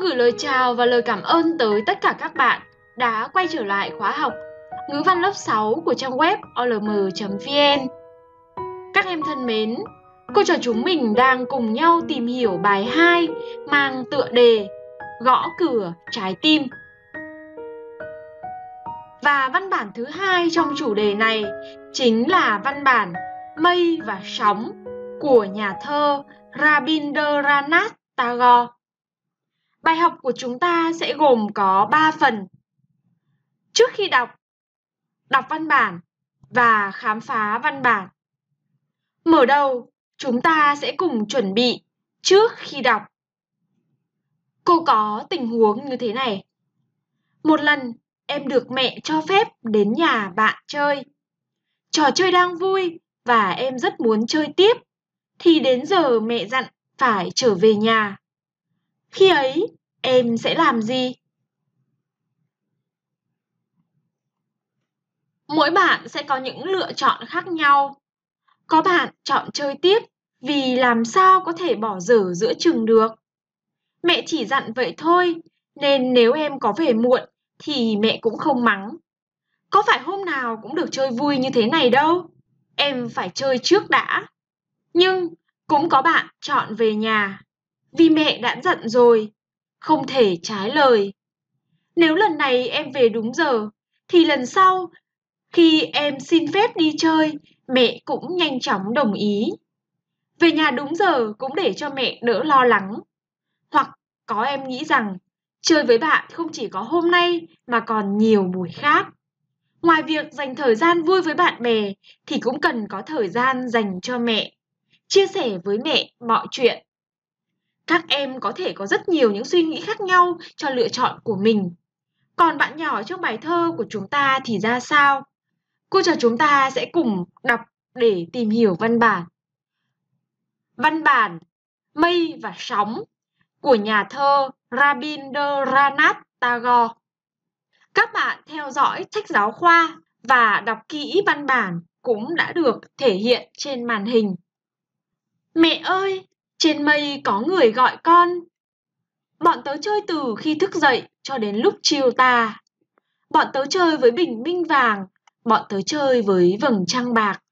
gửi lời chào và lời cảm ơn tới tất cả các bạn đã quay trở lại khóa học ngữ văn lớp 6 của trang web olm.vn. Các em thân mến, cô trò chúng mình đang cùng nhau tìm hiểu bài 2 mang tựa đề Gõ cửa trái tim. Và văn bản thứ hai trong chủ đề này chính là văn bản Mây và sóng của nhà thơ Rabindranath Tagore. Bài học của chúng ta sẽ gồm có 3 phần. Trước khi đọc, đọc văn bản và khám phá văn bản. Mở đầu, chúng ta sẽ cùng chuẩn bị trước khi đọc. Cô có tình huống như thế này. Một lần, em được mẹ cho phép đến nhà bạn chơi. Trò chơi đang vui và em rất muốn chơi tiếp. Thì đến giờ mẹ dặn phải trở về nhà. Khi ấy, em sẽ làm gì? Mỗi bạn sẽ có những lựa chọn khác nhau. Có bạn chọn chơi tiếp vì làm sao có thể bỏ dở giữa chừng được. Mẹ chỉ dặn vậy thôi, nên nếu em có về muộn thì mẹ cũng không mắng. Có phải hôm nào cũng được chơi vui như thế này đâu. Em phải chơi trước đã. Nhưng cũng có bạn chọn về nhà vì mẹ đã dặn rồi, không thể trái lời. Nếu lần này em về đúng giờ, thì lần sau, khi em xin phép đi chơi, mẹ cũng nhanh chóng đồng ý. Về nhà đúng giờ cũng để cho mẹ đỡ lo lắng. Hoặc có em nghĩ rằng, chơi với bạn không chỉ có hôm nay mà còn nhiều buổi khác. Ngoài việc dành thời gian vui với bạn bè thì cũng cần có thời gian dành cho mẹ, chia sẻ với mẹ mọi chuyện. Các em có thể có rất nhiều những suy nghĩ khác nhau cho lựa chọn của mình. Còn bạn nhỏ trong bài thơ của chúng ta thì ra sao? Cô trò chúng ta sẽ cùng đọc để tìm hiểu văn bản. Văn bản Mây và sóng của nhà thơ Rabindranath Tagore. Các bạn theo dõi sách giáo khoa và đọc kỹ văn bản cũng đã được thể hiện trên màn hình. Mẹ ơi, trên mây có người gọi con. Bọn tớ chơi từ khi thức dậy cho đến lúc chiều tà. Bọn tớ chơi với bình minh vàng, bọn tớ chơi với vầng trăng bạc.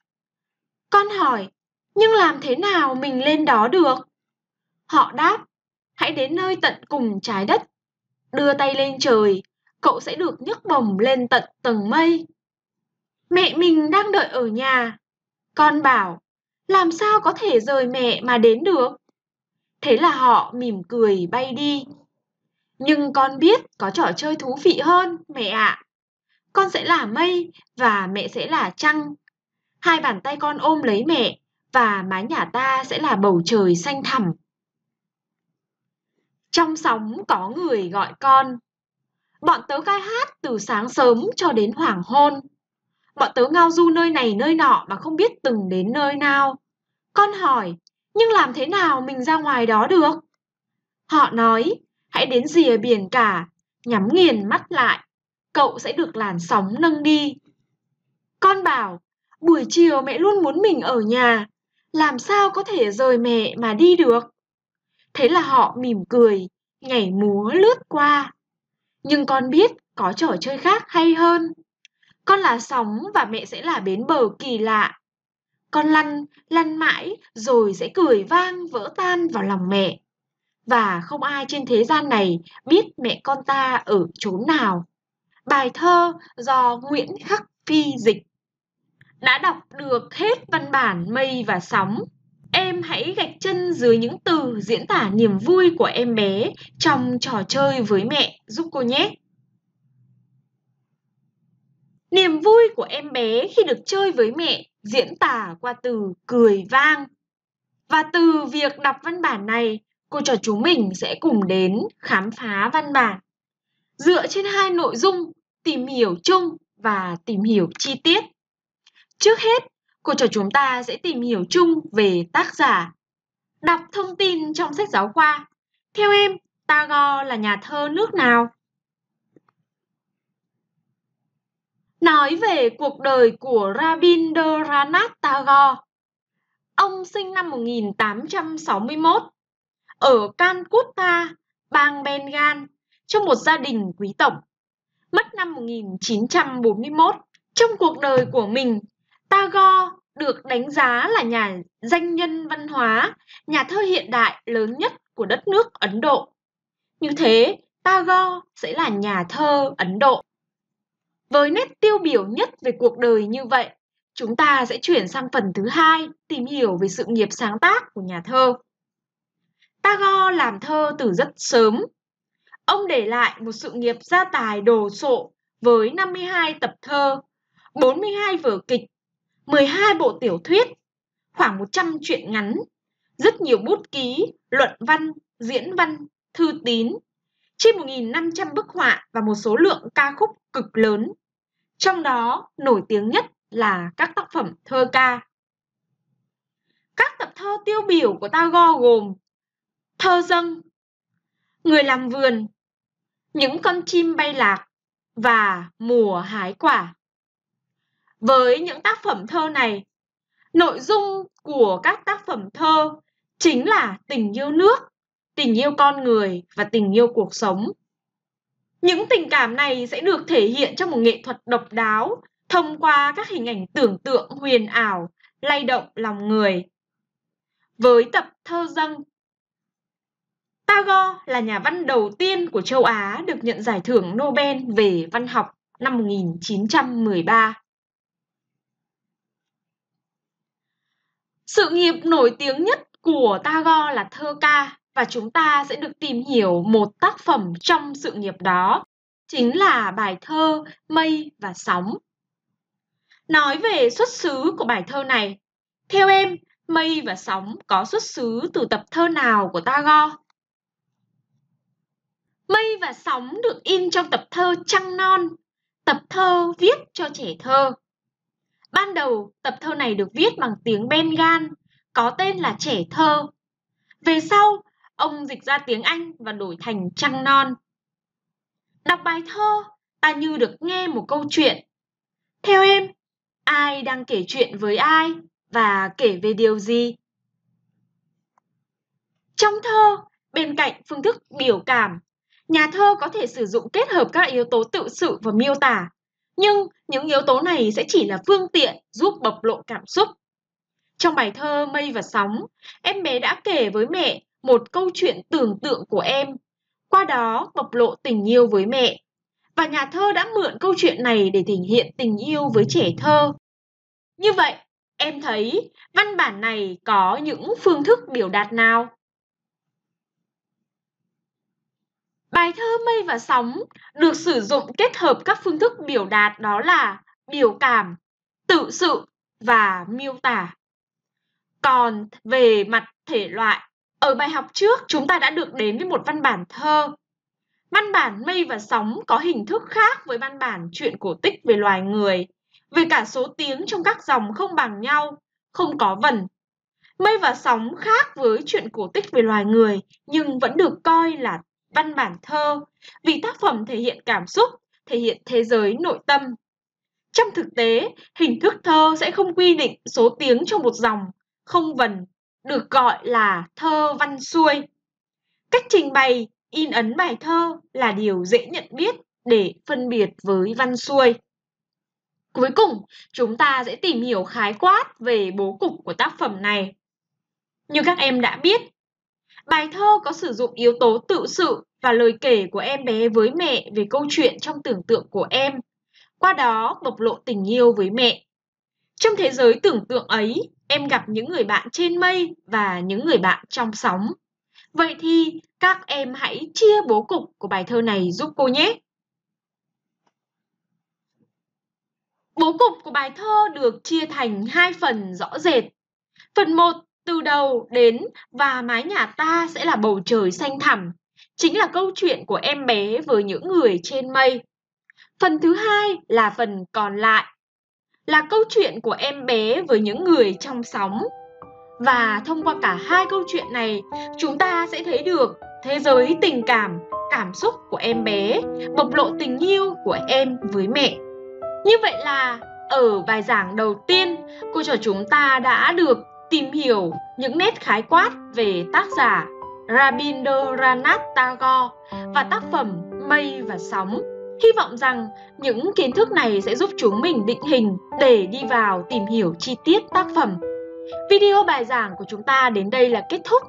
Con hỏi, nhưng làm thế nào mình lên đó được? Họ đáp, hãy đến nơi tận cùng trái đất. Đưa tay lên trời, cậu sẽ được nhấc bổng lên tận tầng mây. Mẹ mình đang đợi ở nhà. Con bảo, làm sao có thể rời mẹ mà đến được? Thế là họ mỉm cười bay đi. Nhưng con biết có trò chơi thú vị hơn, mẹ ạ. À. Con sẽ là mây và mẹ sẽ là trăng. Hai bàn tay con ôm lấy mẹ và mái nhà ta sẽ là bầu trời xanh thẳm. Trong sóng có người gọi con. Bọn tớ gai hát từ sáng sớm cho đến hoàng hôn. Bọn tớ ngao du nơi này nơi nọ mà không biết từng đến nơi nào. Con hỏi, nhưng làm thế nào mình ra ngoài đó được? Họ nói, hãy đến rìa biển cả, nhắm nghiền mắt lại, cậu sẽ được làn sóng nâng đi. Con bảo, buổi chiều mẹ luôn muốn mình ở nhà, làm sao có thể rời mẹ mà đi được? Thế là họ mỉm cười, nhảy múa lướt qua. Nhưng con biết có trò chơi khác hay hơn. Con là sóng và mẹ sẽ là bến bờ kỳ lạ. Con lăn, lăn mãi rồi sẽ cười vang vỡ tan vào lòng mẹ. Và không ai trên thế gian này biết mẹ con ta ở chốn nào. Bài thơ do Nguyễn Khắc Phi dịch. Đã đọc được hết văn bản Mây và Sóng. Em hãy gạch chân dưới những từ diễn tả niềm vui của em bé trong trò chơi với mẹ giúp cô nhé. Niềm vui của em bé khi được chơi với mẹ diễn tả qua từ cười vang. Và từ việc đọc văn bản này, cô trò chúng mình sẽ cùng đến khám phá văn bản. Dựa trên hai nội dung tìm hiểu chung và tìm hiểu chi tiết. Trước hết, cô trò chúng ta sẽ tìm hiểu chung về tác giả. Đọc thông tin trong sách giáo khoa. Theo em, Tagore là nhà thơ nước nào? Nói về cuộc đời của Rabindranath Tagore. Ông sinh năm 1861 ở Calcutta, bang Bengal, trong một gia đình quý tộc. Mất năm 1941, trong cuộc đời của mình, Tagore được đánh giá là nhà danh nhân văn hóa, nhà thơ hiện đại lớn nhất của đất nước Ấn Độ. Như thế, Tagore sẽ là nhà thơ Ấn Độ. Với nét tiêu biểu nhất về cuộc đời như vậy, chúng ta sẽ chuyển sang phần thứ hai, tìm hiểu về sự nghiệp sáng tác của nhà thơ. Tagore làm thơ từ rất sớm. Ông để lại một sự nghiệp gia tài đồ sộ với 52 tập thơ, 42 vở kịch, 12 bộ tiểu thuyết, khoảng 100 truyện ngắn, rất nhiều bút ký, luận văn, diễn văn, thư tín, trên 1.500 bức họa và một số lượng ca khúc cực lớn. Trong đó, nổi tiếng nhất là các tác phẩm thơ ca. Các tập thơ tiêu biểu của Tagore gồm Thơ dâng, Người làm vườn, Những con chim bay lạc và Mùa hái quả. Với những tác phẩm thơ này, nội dung của các tác phẩm thơ chính là tình yêu nước, tình yêu con người và tình yêu cuộc sống. Những tình cảm này sẽ được thể hiện trong một nghệ thuật độc đáo thông qua các hình ảnh tưởng tượng huyền ảo, lay động lòng người. Với tập thơ dâng, Tagore là nhà văn đầu tiên của châu Á được nhận giải thưởng Nobel về văn học năm 1913. Sự nghiệp nổi tiếng nhất của Tagore là thơ ca và chúng ta sẽ được tìm hiểu một tác phẩm trong sự nghiệp đó, chính là bài thơ Mây và Sóng. Nói về xuất xứ của bài thơ này, theo em, Mây và Sóng có xuất xứ từ tập thơ nào của Tagore? Mây và Sóng được in trong tập thơ Trăng Non, tập thơ viết cho trẻ thơ. Ban đầu, tập thơ này được viết bằng tiếng Bengal, có tên là Trẻ thơ. Về sau, ông dịch ra tiếng Anh và đổi thành Trăng non. Đọc bài thơ, ta như được nghe một câu chuyện. Theo em, ai đang kể chuyện với ai và kể về điều gì? Trong thơ, bên cạnh phương thức biểu cảm, nhà thơ có thể sử dụng kết hợp các yếu tố tự sự và miêu tả nhưng những yếu tố này sẽ chỉ là phương tiện giúp bộc lộ cảm xúc. Trong bài thơ Mây và Sóng, em bé đã kể với mẹ một câu chuyện tưởng tượng của em, qua đó bộc lộ tình yêu với mẹ. Và nhà thơ đã mượn câu chuyện này để thể hiện tình yêu với trẻ thơ. Như vậy, em thấy văn bản này có những phương thức biểu đạt nào? Bài thơ Mây và Sóng được sử dụng kết hợp các phương thức biểu đạt đó là biểu cảm, tự sự và miêu tả. Còn về mặt thể loại, ở bài học trước chúng ta đã được đến với một văn bản thơ. Văn bản Mây và Sóng có hình thức khác với văn bản chuyện cổ tích về loài người, về cả số tiếng trong các dòng không bằng nhau, không có vần. Mây và Sóng khác với chuyện cổ tích về loài người nhưng vẫn được coi là văn bản thơ vì tác phẩm thể hiện cảm xúc, thể hiện thế giới nội tâm. Trong thực tế, hình thức thơ sẽ không quy định số tiếng trong một dòng, không vần, được gọi là thơ văn xuôi. Cách trình bày, in ấn bài thơ là điều dễ nhận biết để phân biệt với văn xuôi. Cuối cùng, chúng ta sẽ tìm hiểu khái quát về bố cục của tác phẩm này. Như các em đã biết, Bài thơ có sử dụng yếu tố tự sự và lời kể của em bé với mẹ về câu chuyện trong tưởng tượng của em, qua đó bộc lộ tình yêu với mẹ. Trong thế giới tưởng tượng ấy, em gặp những người bạn trên mây và những người bạn trong sóng. Vậy thì các em hãy chia bố cục của bài thơ này giúp cô nhé. Bố cục của bài thơ được chia thành hai phần rõ rệt. Phần 1 từ đầu đến và mái nhà ta sẽ là bầu trời xanh thẳm, chính là câu chuyện của em bé với những người trên mây. Phần thứ hai là phần còn lại, là câu chuyện của em bé với những người trong sóng. Và thông qua cả hai câu chuyện này, chúng ta sẽ thấy được thế giới tình cảm, cảm xúc của em bé, bộc lộ tình yêu của em với mẹ. Như vậy là ở bài giảng đầu tiên, cô trò chúng ta đã được tìm hiểu những nét khái quát về tác giả Rabindranath Tagore và tác phẩm Mây và Sóng. Hy vọng rằng những kiến thức này sẽ giúp chúng mình định hình để đi vào tìm hiểu chi tiết tác phẩm. Video bài giảng của chúng ta đến đây là kết thúc.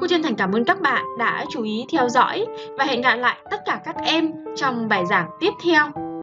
Cô chân thành cảm ơn các bạn đã chú ý theo dõi và hẹn gặp lại tất cả các em trong bài giảng tiếp theo.